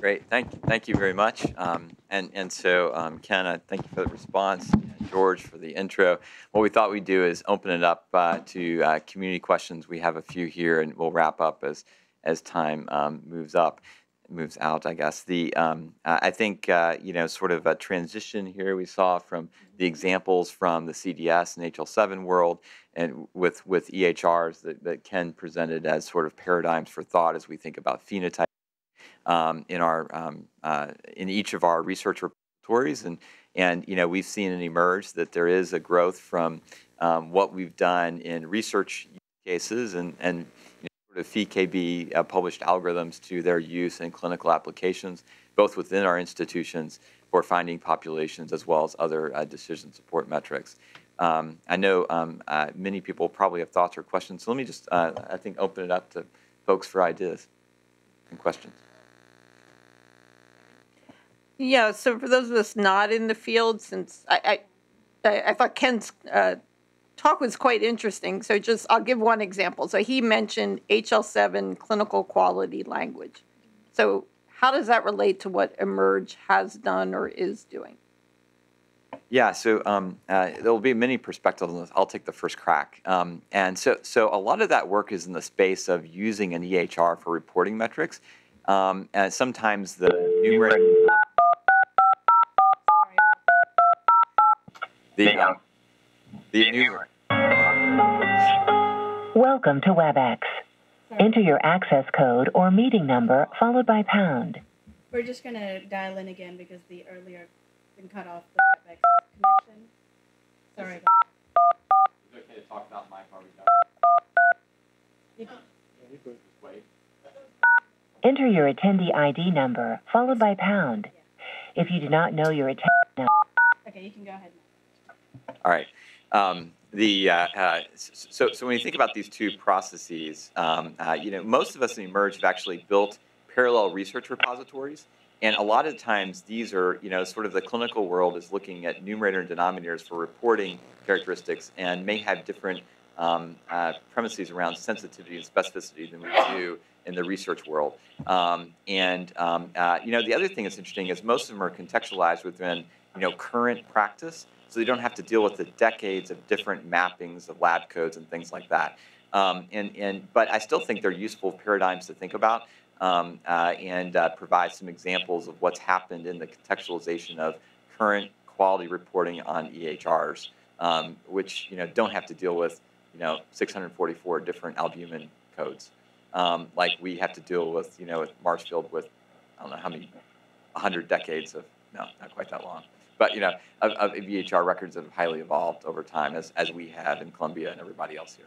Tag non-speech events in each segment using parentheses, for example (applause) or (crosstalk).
Great, thank you, thank you very much. Um, and and so um, Ken, uh, thank you for the response. George for the intro. What we thought we'd do is open it up uh, to uh, community questions. We have a few here, and we'll wrap up as as time um, moves up, moves out. I guess the um, I think uh, you know sort of a transition here we saw from the examples from the CDS and HL7 world, and with with EHRs that, that Ken presented as sort of paradigms for thought as we think about phenotype um, in our um, uh, in each of our research repositories, and and you know we've seen it emerge that there is a growth from um, what we've done in research cases and and you know, sort of PheKB uh, published algorithms to their use in clinical applications, both within our institutions for finding populations as well as other uh, decision support metrics. Um, I know um, uh, many people probably have thoughts or questions, so let me just, uh, I think, open it up to folks for ideas and questions. Yeah, so for those of us not in the field, since I, I, I thought Ken's uh, talk was quite interesting. So just, I'll give one example. So he mentioned HL7 clinical quality language. So how does that relate to what eMERGE has done or is doing? Yeah, so um, uh, there will be many perspectives on this. I'll take the first crack. Um, and so, so a lot of that work is in the space of using an EHR for reporting metrics. Um, and sometimes the numerator The, um, the new. Welcome to WebEx. Enter your access code or meeting number followed by pound. We're just going to dial in again because the earlier been cut off the WebEx connection. Sorry about that. Is it okay to talk about my car Enter your attendee ID number followed by pound. If you do not know your attendee number, Okay, you can go ahead now. All right. Um, the uh, uh, so so when you think about these two processes, um, uh, you know most of us in eMERGE have actually built parallel research repositories, and a lot of times these are you know sort of the clinical world is looking at numerator and denominators for reporting characteristics and may have different um, uh, premises around sensitivity and specificity than we do in the research world. Um, and um, uh, you know the other thing that's interesting is most of them are contextualized within you know current practice so you don't have to deal with the decades of different mappings of lab codes and things like that. Um, and, and, but I still think they're useful paradigms to think about um, uh, and uh, provide some examples of what's happened in the contextualization of current quality reporting on EHRs, um, which you know don't have to deal with you know 644 different albumin codes, um, like we have to deal with you know with Marshfield with I don't know how many 100 decades of no, not quite that long but you know, of, of EHR records that have highly evolved over time, as, as we have in Columbia and everybody else here.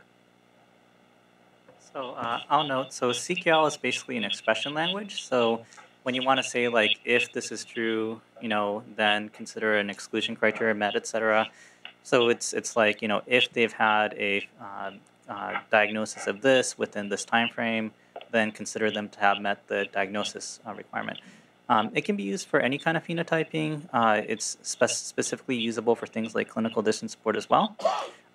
So uh, I'll note, so CQL is basically an expression language. So when you want to say like, if this is true, you know, then consider an exclusion criteria met, et cetera. So it's, it's like, you know, if they've had a uh, uh, diagnosis of this within this time frame, then consider them to have met the diagnosis uh, requirement. Um, it can be used for any kind of phenotyping. Uh, it's spe specifically usable for things like clinical decision support as well.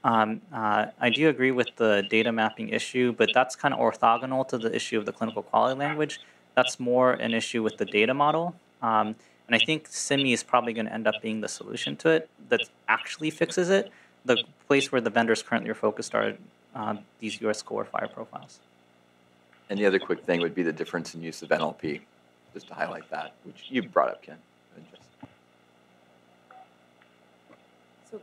Um, uh, I do agree with the data mapping issue, but that's kind of orthogonal to the issue of the clinical quality language. That's more an issue with the data model. Um, and I think CIMI is probably going to end up being the solution to it that actually fixes it. The place where the vendors currently are focused are uh, these US Core FHIR profiles. And the other quick thing would be the difference in use of NLP just to highlight that, which you brought up, Ken. So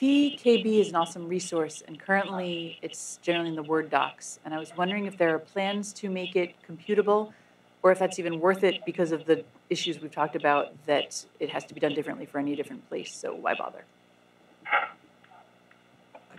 PheKB is an awesome resource, and currently it's generally in the Word docs. And I was wondering if there are plans to make it computable, or if that's even worth it because of the issues we've talked about that it has to be done differently for any different place. So why bother? I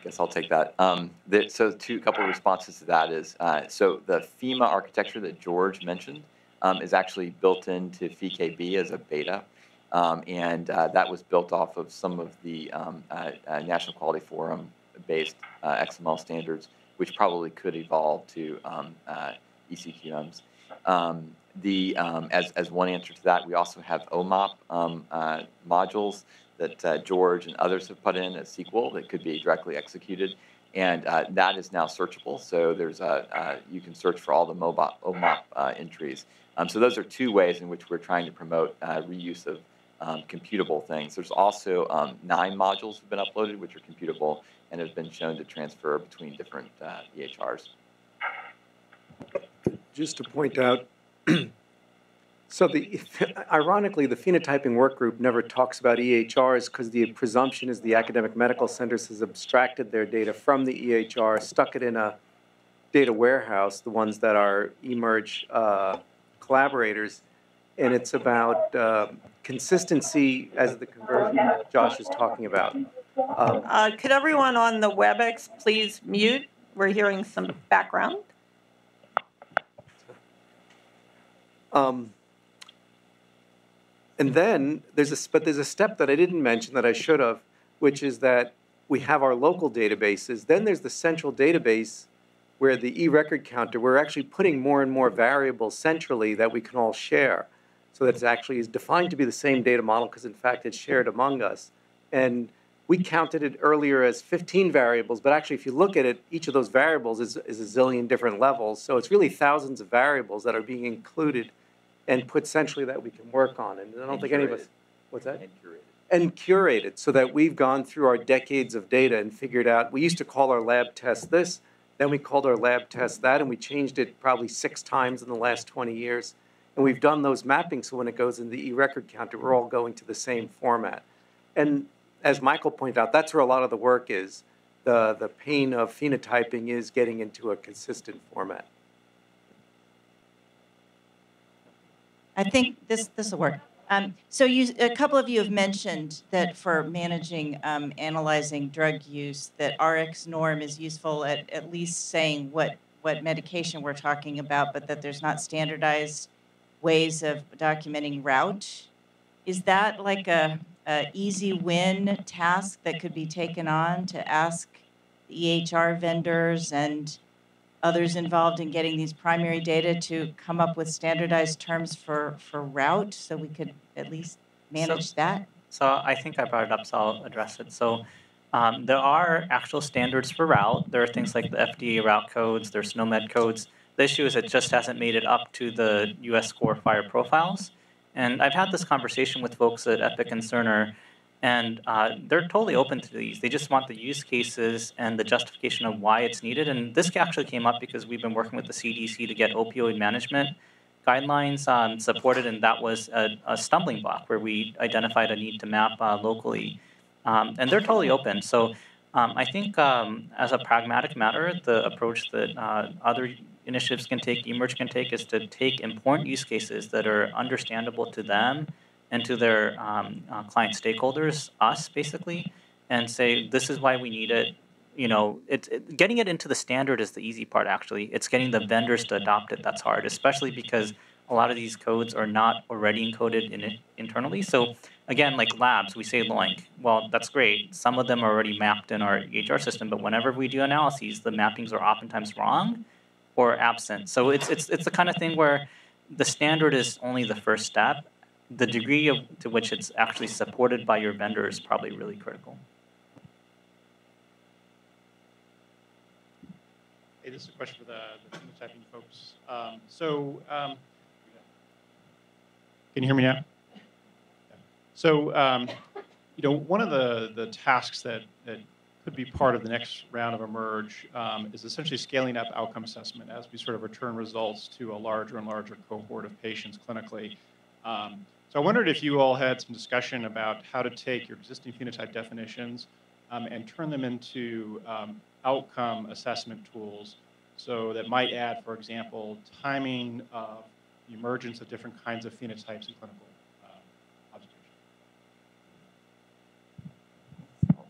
guess I'll take that. Um, the, so two couple of responses to that is uh, so the PheMA architecture that George mentioned um, is actually built into PheKB as a beta. Um, and uh, that was built off of some of the um, uh, uh, National Quality Forum based uh, XML standards, which probably could evolve to um, uh, ECQMs. Um, the, um, as, as one answer to that, we also have OMOP uh, modules that George and others have put in as SQL that could be directly executed and uh, that is now searchable. So there's a, uh, you can search for all the MOBOP, OMOP uh, entries Um, so those are two ways in which we're trying to promote uh, reuse of um, computable things. There's also um, nine modules have been uploaded, which are computable and have been shown to transfer between different uh, EHRs. just to point out, (clears throat) so the, (laughs) ironically, the phenotyping work group never talks about EHRs because the presumption is the academic medical centers has abstracted their data from the EHR, stuck it in a data warehouse, the ones that are eMERGE uh, collaborators, and it's about uh, consistency as the conversion that Josh is talking about. Um, Uh, could everyone on the WebEx please mute? We're hearing some background. Um, and then there's a, but there's a step that I didn't mention that I should have, which is that we have our local databases. Then there's the central database where the e-record counter, we're actually putting more and more variables centrally that we can all share. So that it actually is defined to be the same data model because in fact it's shared among us. And we counted it earlier as 15 variables, but actually if you look at it, each of those variables is, is a zillion different levels. So it's really thousands of variables that are being included and put centrally that we can work on. And I don't And think any of us, what's that? And curated. And curated so that we've gone through our decades of data and figured out, we used to call our lab test this, then we called our lab test that, and we changed it probably six times in the last 20 years. And we've done those mappings so when it goes in the e-record counter, we're all going to the same format. And as Michael pointed out, that's where a lot of the work is. The, the pain of phenotyping is getting into a consistent format. I think this, this will work. Um, so you, a couple of you have mentioned that for managing, um, analyzing drug use, that RxNorm is useful at, at least saying what, what medication we're talking about, but that there's not standardized ways of documenting route. Is that like a, a easy win task that could be taken on to ask the EHR vendors and others involved in getting these primary data to come up with standardized terms for, for route so we could at least manage that? So I think I brought it up, so I'll address it. So um, there are actual standards for route. There are things like the FDA route codes, there's SNOMED codes. The issue is it just hasn't made it up to the US Core FHIR profiles. And I've had this conversation with folks at Epic and Cerner, and uh, they're totally open to these. They just want the use cases and the justification of why it's needed. And this actually came up because we've been working with the CDC to get opioid management guidelines um, supported, and that was a, a stumbling block where we identified a need to map uh, locally. Um, and they're totally open. So um, I think um, as a pragmatic matter, the approach that uh, other initiatives can take, eMERGE can take, is to take important use cases that are understandable to them and to their um, uh, client stakeholders, us basically, and say this is why we need it. You know, it, it, getting it into the standard is the easy part. Actually, it's getting the vendors to adopt it that's hard, especially because a lot of these codes are not already encoded in internally. So again, like labs, we say LOINC. Well, that's great. Some of them are already mapped in our HR system, but whenever we do analyses, the mappings are oftentimes wrong or absent. So it's it's it's the kind of thing where the standard is only the first step. The degree of, to which it's actually supported by your vendor is probably really critical. Hey, this is a question for the, the phenotyping folks. Um, so, um, can you hear me now? So, um, you know, one of the, the tasks that, that could be part of the next round of eMERGE um, is essentially scaling up outcome assessment as we sort of return results to a larger and larger cohort of patients clinically. Um, so I wondered if you all had some discussion about how to take your existing phenotype definitions um, and turn them into um, outcome assessment tools. So that might add, for example, timing of the emergence of different kinds of phenotypes in clinical uh, observation.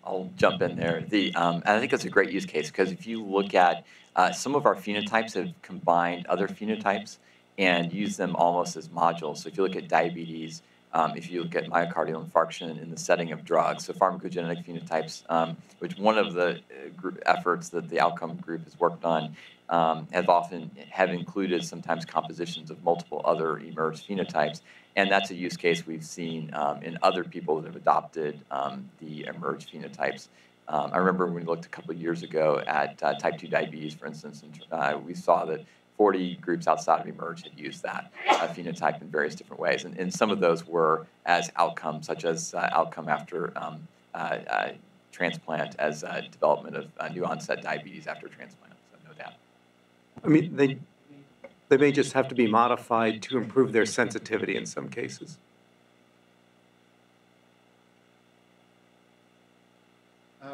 I'll jump in there. The um, and I think that's a great use case because if you look at uh, some of our phenotypes have combined other phenotypes and use them almost as modules. So if you look at diabetes, um, if you look at myocardial infarction in the setting of drugs, so pharmacogenetic phenotypes, um, which one of the uh, group efforts that the outcome group has worked on, um, have often have included sometimes compositions of multiple other emerged phenotypes, and that's a use case we've seen um, in other people that have adopted um, the emerged phenotypes. Um, I remember when we looked a couple years ago at uh, type 2 diabetes, for instance, and uh, we saw that 40 groups outside of emerge had used that uh, phenotype in various different ways and, and some of those were as outcomes such as uh, outcome after um, uh, uh, transplant as uh, development of uh, new onset diabetes after transplant so no doubt I mean, they, they may just have to be modified to improve their sensitivity in some cases.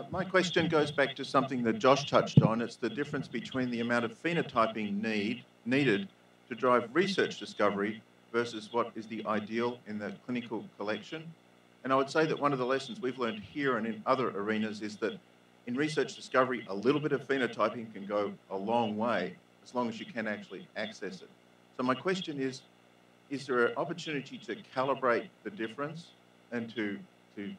Uh, My question goes back to something that Josh touched on. It's the difference between the amount of phenotyping need, needed to drive research discovery versus what is the ideal in the clinical collection. And I would say that one of the lessons we've learned here and in other arenas is that in research discovery, a little bit of phenotyping can go a long way as long as you can actually access it. So my question is, is there an opportunity to calibrate the difference and to, to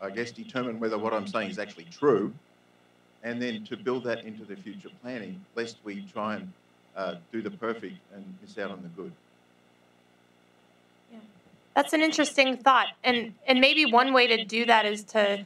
I guess, determine whether what I'm saying is actually true, and then to build that into the future planning, lest we try and uh, do the perfect and miss out on the good. Yeah. That's an interesting thought. And and maybe one way to do that is to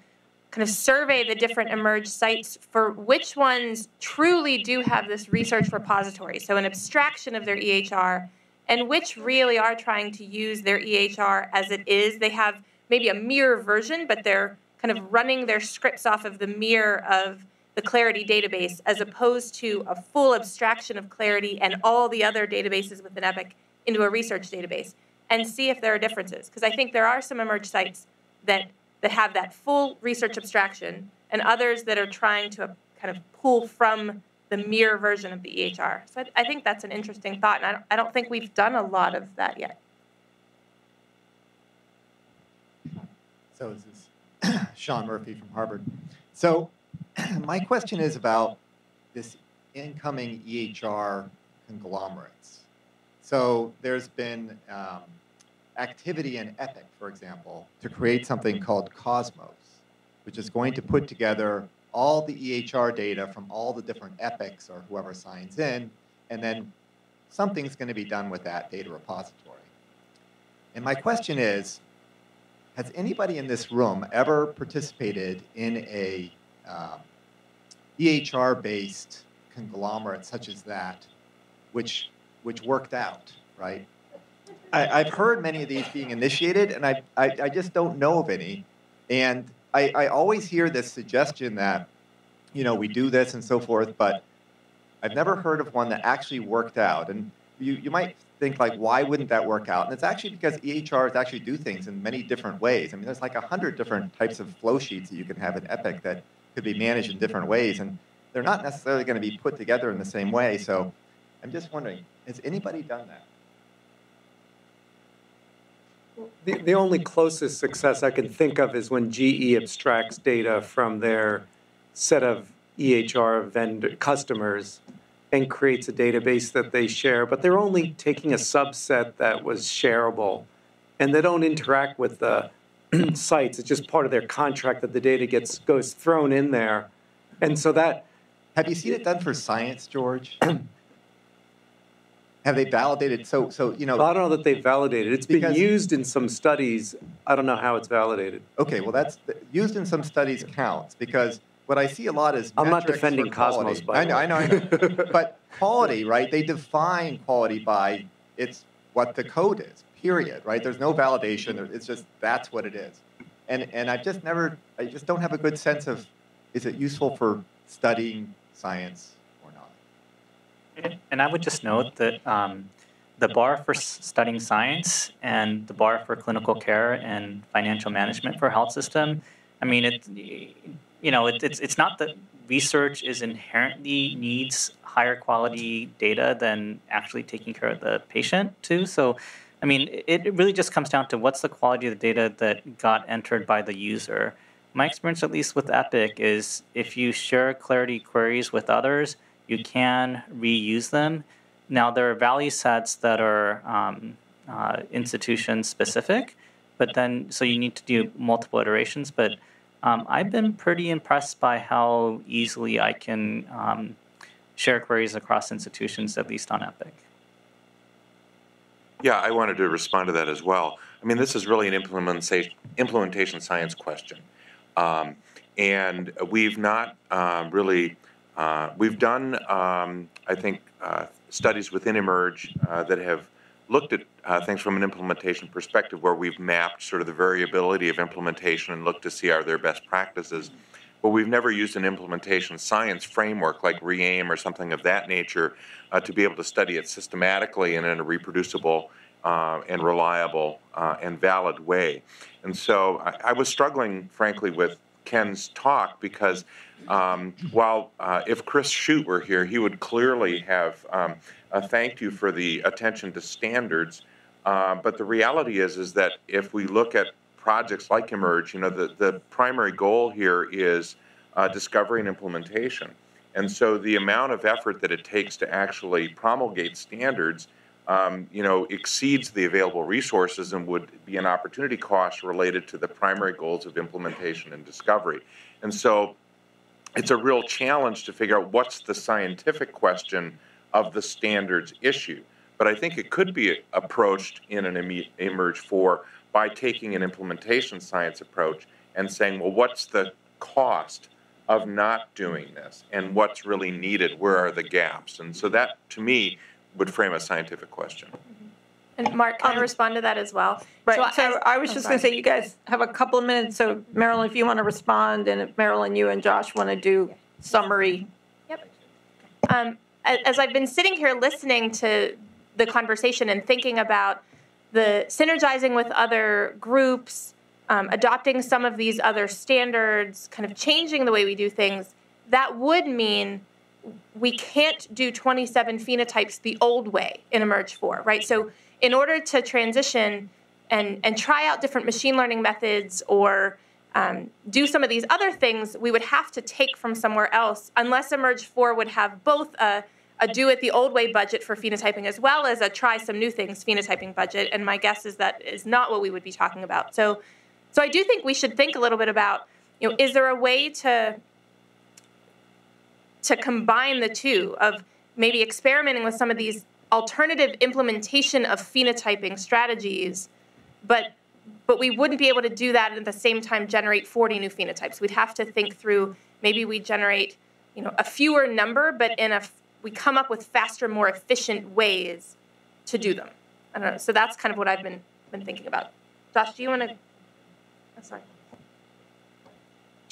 kind of survey the different emerge sites for which ones truly do have this research repository, so an abstraction of their EHR, and which really are trying to use their EHR as it is. They have maybe a mirror version, but they're kind of running their scripts off of the mirror of the Clarity database as opposed to a full abstraction of Clarity and all the other databases within Epic into a research database and see if there are differences. Because I think there are some emerge sites that, that have that full research abstraction and others that are trying to uh, kind of pull from the mirror version of the EHR. So I, I think that's an interesting thought, and I don't, I don't think we've done a lot of that yet. So this is (coughs) Shawn Murphy from Harvard. So (coughs) my question is about this incoming EHR conglomerates. So there's been um, activity in Epic, for example, to create something called Cosmos, which is going to put together all the EHR data from all the different epics or whoever signs in, and then something's going to be done with that data repository. And my question is, has anybody in this room ever participated in a um, EHR-based conglomerate such as that, which which worked out, right? I, I've heard many of these being initiated, and I, I, I just don't know of any. And I, I always hear this suggestion that, you know, we do this and so forth, but I've never heard of one that actually worked out. And you, you might think like, why wouldn't that work out? And it's actually because EHRs actually do things in many different ways. I mean, there's like a hundred different types of flow sheets that you can have in Epic that could be managed in different ways, and they're not necessarily going to be put together in the same way. So I'm just wondering, has anybody done that? The, the only closest success I can think of is when GE abstracts data from their set of EHR vendor customers and creates a database that they share, but they're only taking a subset that was shareable. And they don't interact with the (clears throat) sites. It's just part of their contract that the data gets goes thrown in there. And so that Have you seen it done for science, George? (clears throat) Have they validated? So, so you know. I don't know that they validated. It's been used in some studies. I don't know how it's validated. Okay, well, that's used in some studies counts because what I see a lot is I'm not defending Cosmos, quality. by I know. I know, I know. (laughs) but quality, right? They define quality by it's what the code is. Period. Right? There's no validation. It's just that's what it is. And and I've just never. I just don't have a good sense of is it useful for studying science or not. And I would just note that um, the bar for studying science and the bar for clinical care and financial management for health system, I mean, it, you know, it, it's it's not that research is inherently needs higher quality data than actually taking care of the patient too. So, I mean, it, really just comes down to what's the quality of the data that got entered by the user. My experience, at least with Epic, is if you share Clarity queries with others, you can reuse them. Now, there are value sets that are um, uh, institution specific, but then, so you need to do multiple iterations. But um, I've been pretty impressed by how easily I can um, share queries across institutions, at least on Epic. Yeah, I wanted to respond to that as well. I mean, this is really an implementation, implementation science question. Um, and we've not uh, really, uh, we've done, um, I think, uh, studies within Emerge uh, that have looked at uh, things from an implementation perspective where we've mapped sort of the variability of implementation and looked to see are there best practices. But we've never used an implementation science framework like REAIM or something of that nature uh, to be able to study it systematically and in a reproducible uh, and reliable uh, and valid way. And so I, I, was struggling, frankly, with Ken's talk because um, while uh, if Chris Chute were here, he would clearly have um, thanked you for the attention to standards. Uh, but the reality is, is that if we look at projects like Emerge, you know, the, the primary goal here is uh, discovery and implementation. And so the amount of effort that it takes to actually promulgate standards um, you know, exceeds the available resources and would be an opportunity cost related to the primary goals of implementation and discovery. And so it's a real challenge to figure out what's the scientific question of the standards issue. But I think it could be approached in an Emerge 4 by taking an implementation science approach and saying, well, what's the cost of not doing this? And what's really needed? Where are the gaps? And so that, to me, would frame a scientific question. And Mark, can I Um, respond to that as well? Right, so as- I was oh, just gonna say, you guys have a couple of minutes, so Marilyn, if you want to respond, and if Marilyn, you and Josh want to do summary. Um, as I've been sitting here listening to the conversation and thinking about the synergizing with other groups, um, adopting some of these other standards, kind of changing the way we do things, that would mean we can't do 27 phenotypes the old way in Emerge 4, right? So in order to transition and, and try out different machine learning methods or um, do some of these other things, we would have to take from somewhere else, unless Emerge 4 would have both a, a do it the old way budget for phenotyping as well as a try some new things phenotyping budget. And my guess is that is not what we would be talking about. So, so I do think we should think a little bit about, you know, is there a way to to combine the two of maybe experimenting with some of these alternative implementation of phenotyping strategies, but but we wouldn't be able to do that and at the same time generate 40 new phenotypes. We'd have to think through maybe we generate, you know, a fewer number, but in a we come up with faster, more efficient ways to do them. I don't know. So that's kind of what I've been been thinking about. Josh, do you want to? Oh, sorry.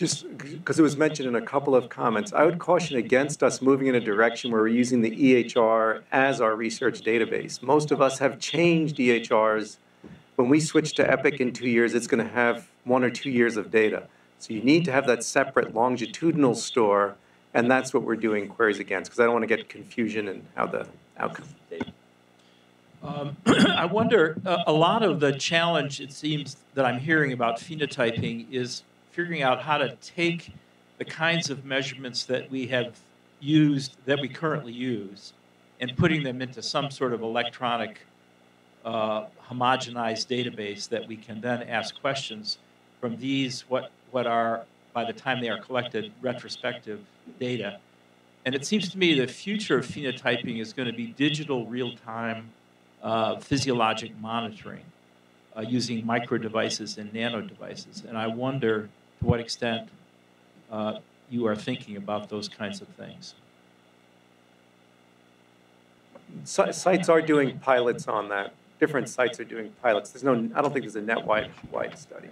Just because it was mentioned in a couple of comments, I would caution against us moving in a direction where we're using the EHR as our research database. Most of us have changed EHRs. When we switch to Epic in two years, it's going to have one or two years of data. So you need to have that separate longitudinal store, and that's what we're doing queries against, because I don't want to get confusion in how the outcome. Um, (clears throat) I wonder, a, a lot of the challenge, it seems, that I'm hearing about phenotyping is figuring out how to take the kinds of measurements that we have used, that we currently use, and putting them into some sort of electronic uh, homogenized database that we can then ask questions from these, what, what are, by the time they are collected, retrospective data. And it seems to me the future of phenotyping is going to be digital real-time uh, physiologic monitoring uh, using micro devices and nano devices. And I wonder to what extent uh, you are thinking about those kinds of things. Si- Sites are doing pilots on that. Different sites are doing pilots. There's no, I don't think there's a net-wide wide study.